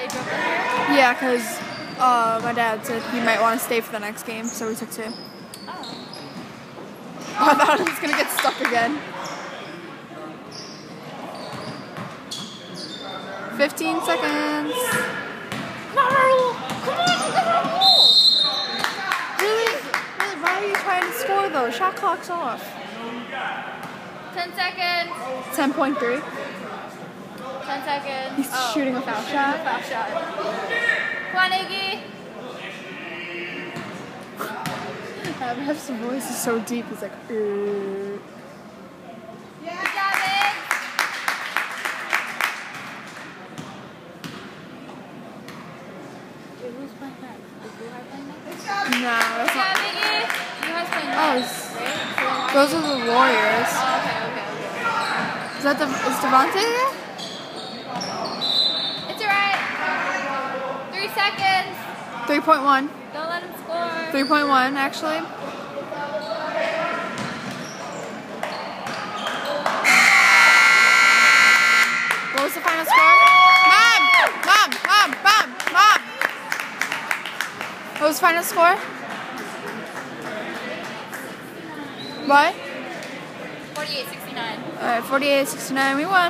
they drove them here? Yeah, because uh, my dad said he might want to stay for the next game, so we took two. Oh. I thought he was gonna get stuck again. 15 seconds. Carl! Come on, Carl! Really? Really? Why are you trying to score though? Shot clock's off. 10 seconds. 10.3. 10 seconds. He's Oh. shooting a foul shot. Foul shot. Come on, Iggy. Uh, Ref's voice is so deep. He's like. Good job, Iggy. Wait, who's playing next? Is Blue High playing next? no, that's Good not. job, Iggy. Blue High's playing Oh, next, it's- right? Those are the Warriors. Oh, okay, okay, okay. Is that the? Is Devontae there? It's alright. Three seconds. 3.1. Don't let him score. 3.1 actually. What was the final score? Mom! Mom! Mom! Mom! Mom! What was the final score? What? 48 69. Alright, 48 69. We won.